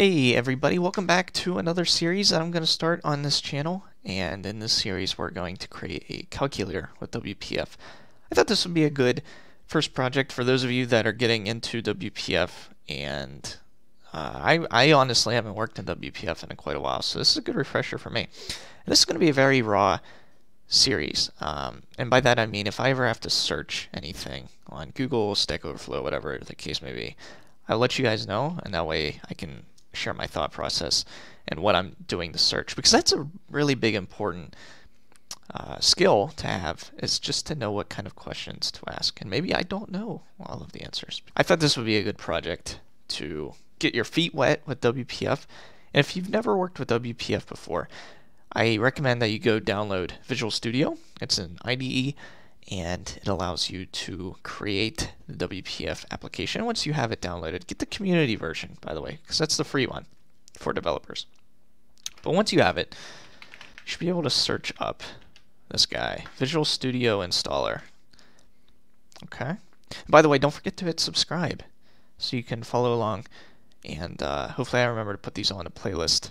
Hey everybody, welcome back to another series that I'm going to start on this channel and in this series we're going to create a calculator with WPF. I thought this would be a good first project for those of you that are getting into WPF and uh, I, I honestly haven't worked in WPF in quite a while so this is a good refresher for me. And this is going to be a very raw series um, and by that I mean if I ever have to search anything on Google, Stack Overflow, whatever the case may be, I'll let you guys know and that way I can share my thought process and what I'm doing the search because that's a really big important uh, skill to have is just to know what kind of questions to ask and maybe I don't know all of the answers. I thought this would be a good project to get your feet wet with WPF and if you've never worked with WPF before I recommend that you go download Visual Studio. It's an IDE and it allows you to create the WPF application. Once you have it downloaded, get the community version, by the way, because that's the free one for developers. But once you have it, you should be able to search up this guy, Visual Studio Installer. Okay. by the way, don't forget to hit subscribe so you can follow along. And uh, hopefully I remember to put these on a playlist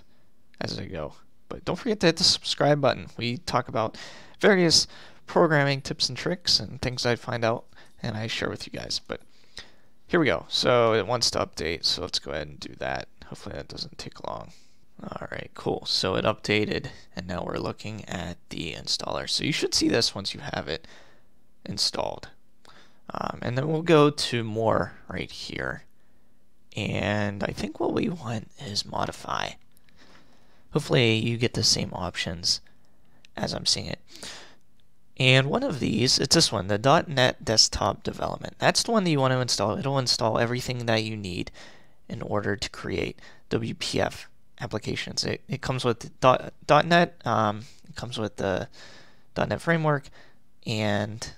as I go. But don't forget to hit the subscribe button. We talk about various programming tips and tricks and things I find out and I share with you guys. But here we go. So it wants to update, so let's go ahead and do that. Hopefully that doesn't take long. Alright, cool. So it updated, and now we're looking at the installer. So you should see this once you have it installed. Um, and then we'll go to more right here. And I think what we want is modify. Hopefully you get the same options as I'm seeing it. And one of these, it's this one, the .NET Desktop Development. That's the one that you want to install. It'll install everything that you need in order to create WPF applications. It, it comes with dot, .NET, um, it comes with the .NET Framework, and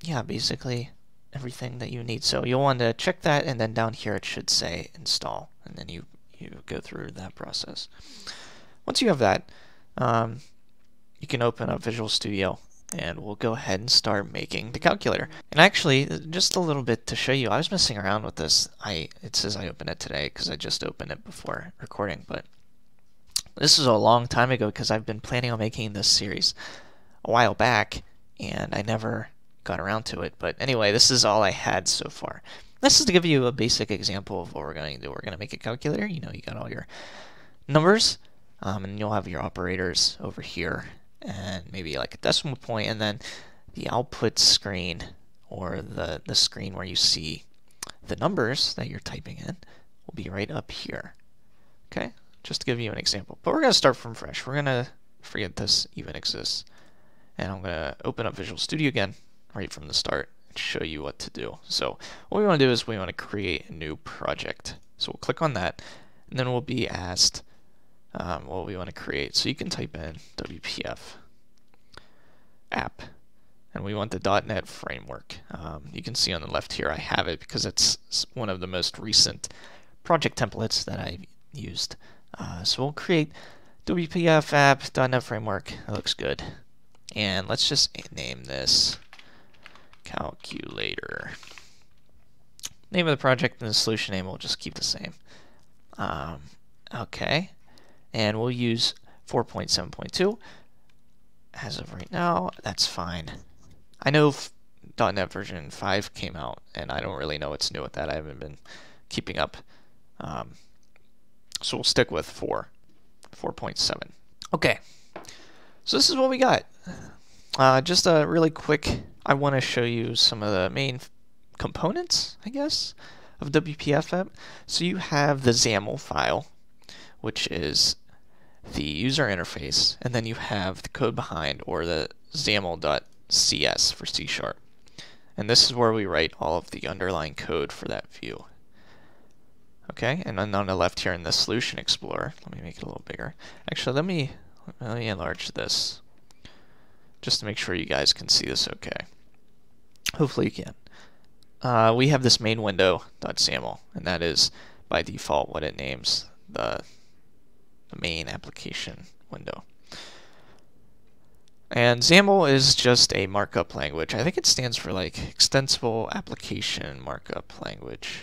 yeah, basically everything that you need. So you'll want to check that, and then down here it should say install, and then you, you go through that process. Once you have that, um, you can open up Visual Studio and we'll go ahead and start making the calculator. And actually, just a little bit to show you, I was messing around with this. I It says I opened it today because I just opened it before recording, but this is a long time ago because I've been planning on making this series a while back and I never got around to it. But anyway, this is all I had so far. This is to give you a basic example of what we're going to do. We're going to make a calculator. You know, you got all your numbers, um, and you'll have your operators over here and maybe like a decimal point, and then the output screen or the, the screen where you see the numbers that you're typing in will be right up here. Okay, just to give you an example. But we're going to start from fresh. We're going to forget this even exists. And I'm going to open up Visual Studio again right from the start and show you what to do. So what we want to do is we want to create a new project. So we'll click on that, and then we'll be asked um, what we want to create. So you can type in WPF app and we want the .NET framework. Um, you can see on the left here I have it because it's one of the most recent project templates that I've used. Uh, so we'll create WPF app .NET framework. Looks good. And let's just name this calculator. Name of the project and the solution name will just keep the same. Um, okay and we'll use 4.7.2 as of right now that's fine. I know .NET version 5 came out and I don't really know what's new with that. I haven't been keeping up. Um, so we'll stick with 4 4.7 okay. So this is what we got. Uh, just a really quick I want to show you some of the main components I guess of WPF app. So you have the XAML file which is the user interface, and then you have the code behind, or the XAML.cs for C Sharp. And this is where we write all of the underlying code for that view. Okay, and then on the left here in the Solution Explorer, let me make it a little bigger. Actually, let me, let me enlarge this, just to make sure you guys can see this okay. Hopefully you can. Uh, we have this main window.xaml, and that is by default what it names the the main application window. And XAML is just a markup language. I think it stands for like Extensible Application Markup Language.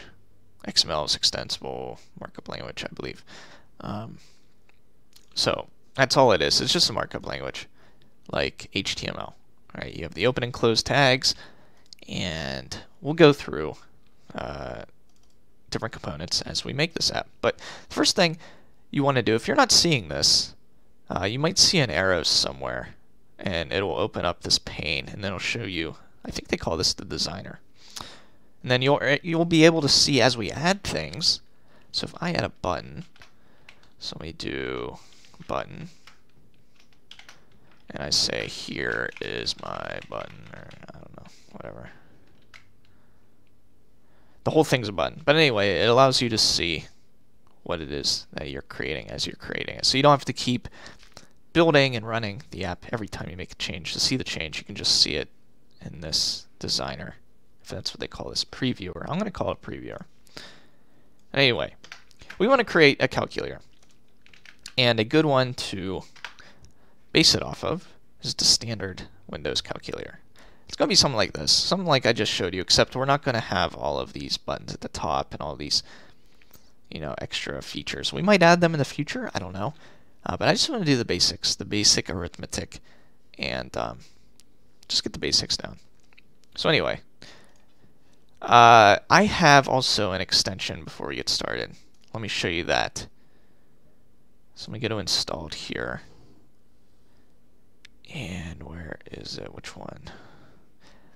XML is extensible markup language, I believe. Um, so that's all it is. It's just a markup language, like HTML. Right? You have the open and close tags, and we'll go through uh, different components as we make this app. But the first thing you want to do, if you're not seeing this, uh, you might see an arrow somewhere, and it'll open up this pane, and then it'll show you. I think they call this the designer. And then you'll you'll be able to see as we add things. So if I add a button, so we do button, and I say here is my button, or I don't know, whatever. The whole thing's a button. But anyway, it allows you to see what it is that you're creating as you're creating it. So you don't have to keep building and running the app every time you make a change. To see the change, you can just see it in this designer, if that's what they call this, previewer. I'm going to call it previewer. Anyway, we want to create a calculator. And a good one to base it off of is the standard Windows calculator. It's going to be something like this, something like I just showed you, except we're not going to have all of these buttons at the top and all these, you know, extra features. We might add them in the future, I don't know. Uh, but I just want to do the basics, the basic arithmetic, and um, just get the basics down. So anyway, uh, I have also an extension before we get started. Let me show you that. So let me go to installed here. And where is it? Which one?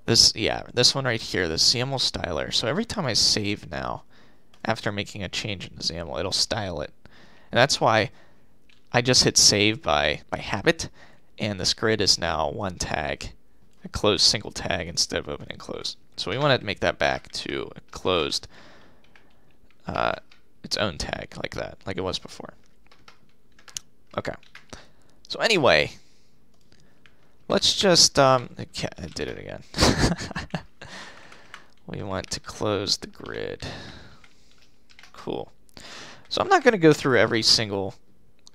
This, yeah, this one right here, the XAML styler. So every time I save now, after making a change in XAML, it'll style it. And that's why I just hit save by, by habit, and this grid is now one tag, a closed single tag instead of open and closed. So we want to make that back to a closed, uh, its own tag like that, like it was before. Okay. So anyway, let's just, um, I did it again. we want to close the grid. Cool. So I'm not going to go through every single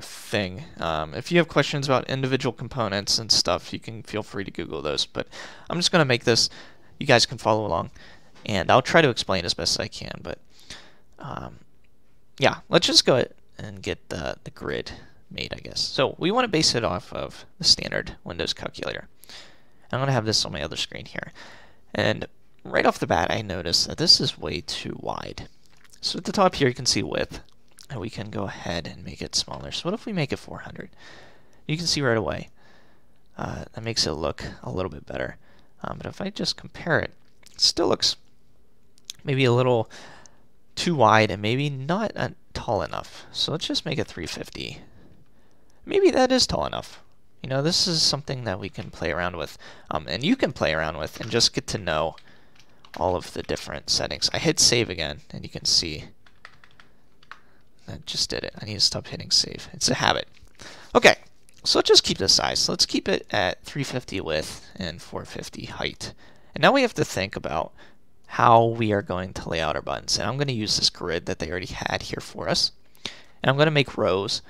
thing. Um, if you have questions about individual components and stuff, you can feel free to Google those. But I'm just going to make this. You guys can follow along, and I'll try to explain as best I can. But um, yeah, let's just go and get the, the grid made, I guess. So we want to base it off of the standard Windows calculator. I'm going to have this on my other screen here. And right off the bat, I notice that this is way too wide. So at the top here, you can see width. And we can go ahead and make it smaller. So what if we make it 400? You can see right away. Uh, that makes it look a little bit better. Um, but if I just compare it, it still looks maybe a little too wide and maybe not uh, tall enough. So let's just make it 350 maybe that is tall enough. You know, this is something that we can play around with, um, and you can play around with, and just get to know all of the different settings. I hit save again, and you can see that just did it. I need to stop hitting save. It's a habit. Okay, so let's just keep the size. Let's keep it at 350 width and 450 height. And now we have to think about how we are going to lay out our buttons. And I'm going to use this grid that they already had here for us. And I'm going to make rows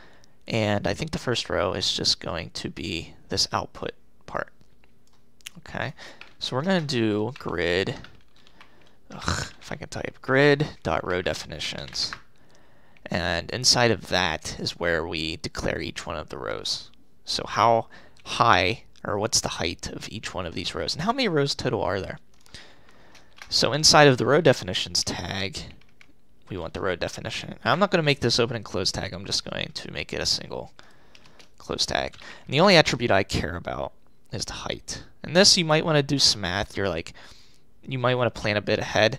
and I think the first row is just going to be this output part. Okay, so we're going to do grid, ugh, if I can type, grid dot row definitions. And inside of that is where we declare each one of the rows. So how high, or what's the height of each one of these rows, and how many rows total are there? So inside of the row definitions tag, we want the row definition. I'm not going to make this open and close tag. I'm just going to make it a single close tag. And the only attribute I care about is the height. And this, you might want to do some math. You're like, you might want to plan a bit ahead.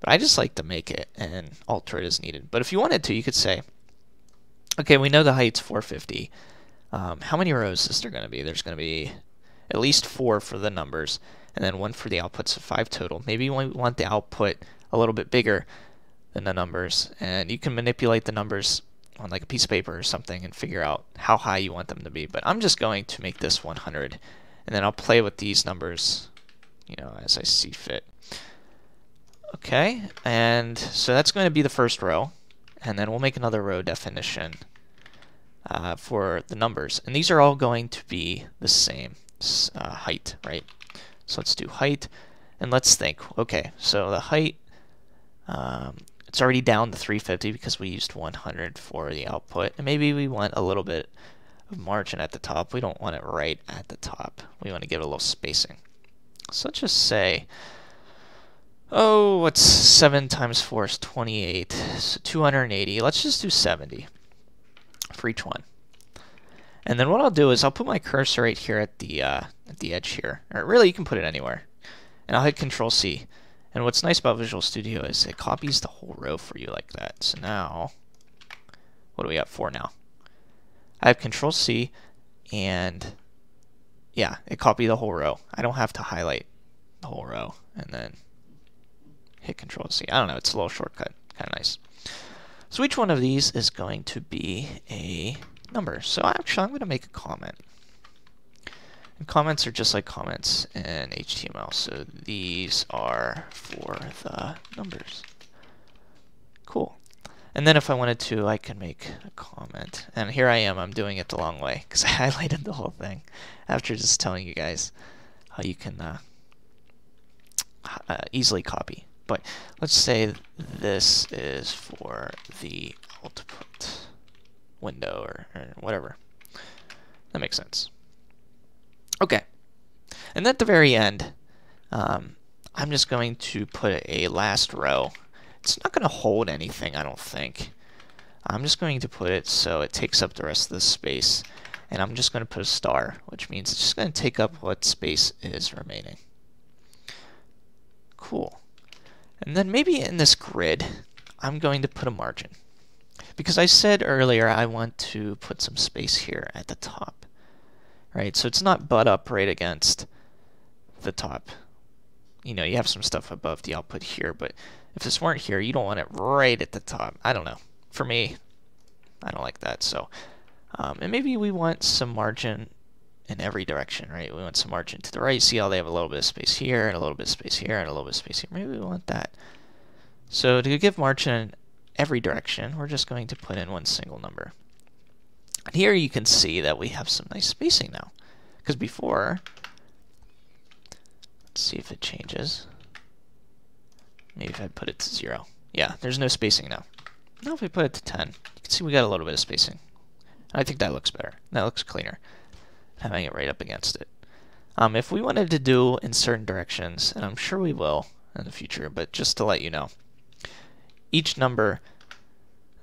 But I just like to make it and alter it as needed. But if you wanted to, you could say, okay, we know the height's 450. Um, how many rows is there going to be? There's going to be at least four for the numbers, and then one for the outputs of five total. Maybe you want the output a little bit bigger, than the numbers. And you can manipulate the numbers on like a piece of paper or something and figure out how high you want them to be. But I'm just going to make this 100 and then I'll play with these numbers, you know, as I see fit. Okay, and so that's going to be the first row. And then we'll make another row definition uh, for the numbers. And these are all going to be the same uh, height, right? So let's do height. And let's think, okay, so the height um, it's already down to 350 because we used 100 for the output. And maybe we want a little bit of margin at the top. We don't want it right at the top. We want to give it a little spacing. So let's just say, oh, what's 7 times 4 is 28, so 280. Let's just do 70 for each one. And then what I'll do is I'll put my cursor right here at the uh, at the edge here. Or really, you can put it anywhere. And I'll hit Control C. And what's nice about Visual Studio is it copies the whole row for you like that. So now, what do we got for now? I have Control C, and yeah, it copied the whole row. I don't have to highlight the whole row and then hit Control C. I don't know, it's a little shortcut, kind of nice. So each one of these is going to be a number. So actually, I'm going to make a comment. And comments are just like comments in HTML. So these are for the numbers. Cool. And then if I wanted to, I can make a comment. And here I am, I'm doing it the long way because I highlighted the whole thing after just telling you guys how you can uh, uh, easily copy. But let's say this is for the output window or, or whatever. That makes sense. Okay. And at the very end, um, I'm just going to put a last row. It's not going to hold anything, I don't think. I'm just going to put it so it takes up the rest of the space. And I'm just going to put a star, which means it's just going to take up what space is remaining. Cool. And then maybe in this grid, I'm going to put a margin. Because I said earlier I want to put some space here at the top right? So it's not butt up right against the top. You know, you have some stuff above the output here, but if this weren't here, you don't want it right at the top. I don't know. For me, I don't like that. So, um, and maybe we want some margin in every direction, right? We want some margin to the right. See how they have a little bit of space here, and a little bit of space here, and a little bit of space here. Maybe we want that. So to give margin in every direction, we're just going to put in one single number. And here you can see that we have some nice spacing now. Because before, let's see if it changes. Maybe if I put it to 0. Yeah, there's no spacing now. Now if we put it to 10, you can see we got a little bit of spacing. I think that looks better. That looks cleaner. Having it right up against it. Um, if we wanted to do in certain directions, and I'm sure we will in the future, but just to let you know, each number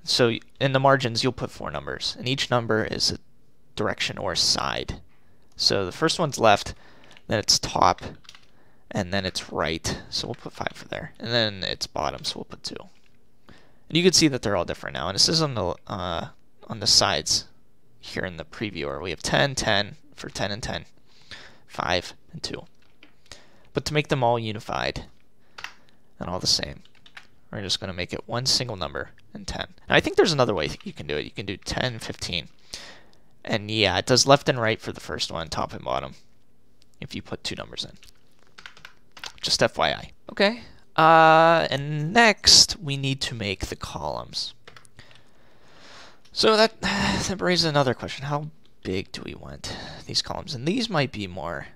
so in the margins, you'll put four numbers, and each number is a direction or side. So the first one's left, then it's top, and then it's right. So we'll put five for there. And then it's bottom, so we'll put two. And you can see that they're all different now. And this is on the uh, on the sides here in the previewer. We have 10, 10 for 10 and 10, 5 and 2. But to make them all unified and all the same, we're just going to make it one single number and 10. And I think there's another way you can do it. You can do 10, 15. And yeah, it does left and right for the first one, top and bottom, if you put two numbers in. Just FYI. Okay. Uh, and next, we need to make the columns. So that, that raises another question. How big do we want these columns? And these might be more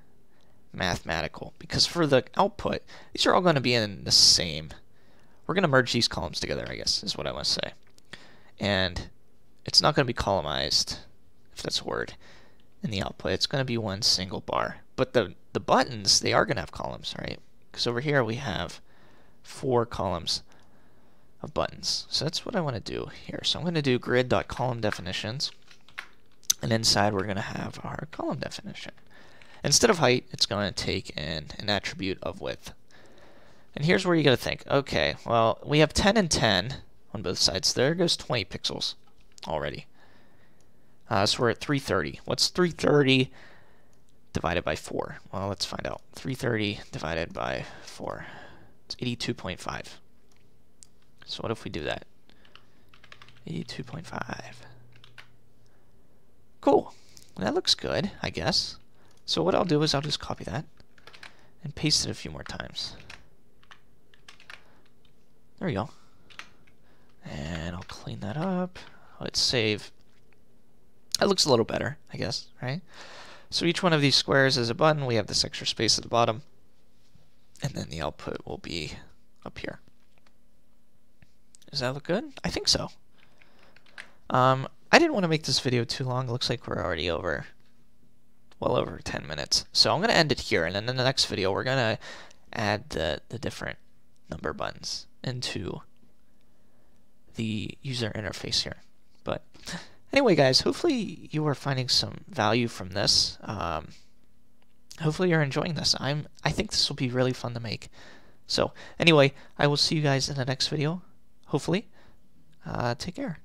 mathematical, because for the output, these are all going to be in the same we're going to merge these columns together, I guess, is what I want to say. And it's not going to be columnized, if that's a word, in the output. It's going to be one single bar. But the, the buttons, they are going to have columns, right? Because over here we have four columns of buttons. So that's what I want to do here. So I'm going to do grid.column definitions. And inside we're going to have our column definition. Instead of height, it's going to take in an attribute of width. And here's where you got to think, okay, well, we have 10 and 10 on both sides. There goes 20 pixels already. Uh, so we're at 330. What's 330 divided by 4? Well, let's find out. 330 divided by 4. It's 82.5. So what if we do that? 82.5. Cool. That looks good, I guess. So what I'll do is I'll just copy that and paste it a few more times. There we go. And I'll clean that up. Let's save. That looks a little better, I guess, right? So each one of these squares is a button. We have this extra space at the bottom. And then the output will be up here. Does that look good? I think so. Um, I didn't want to make this video too long. Looks like we're already over, well over 10 minutes. So I'm going to end it here, and then in the next video we're going to add the, the different number buttons into the user interface here. But anyway, guys, hopefully you are finding some value from this. Um, hopefully you're enjoying this. I'm. I think this will be really fun to make. So anyway, I will see you guys in the next video. Hopefully, uh, take care.